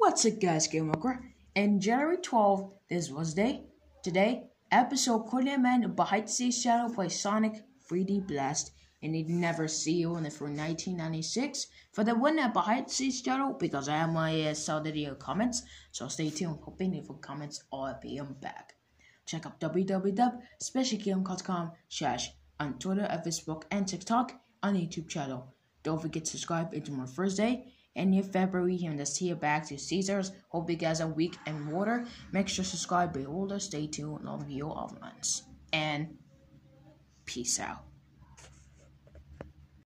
What's up, guys? Gamer And January 12th, this was day. Today, episode Coordinate Man Behind the Shadow by Sonic 3D Blast. And they never see you in it for 1996 for the one at Behind the Shadow because I have my uh, Saturday comments. So stay tuned. For comments I'll be back. Check out www.specialgame.com slash on Twitter, Facebook, and TikTok on YouTube channel. Don't forget to subscribe into my first day and in February in the see back to Caesars. Hope you guys are week and water. Make sure to subscribe, be older, stay tuned, you all months. And peace out.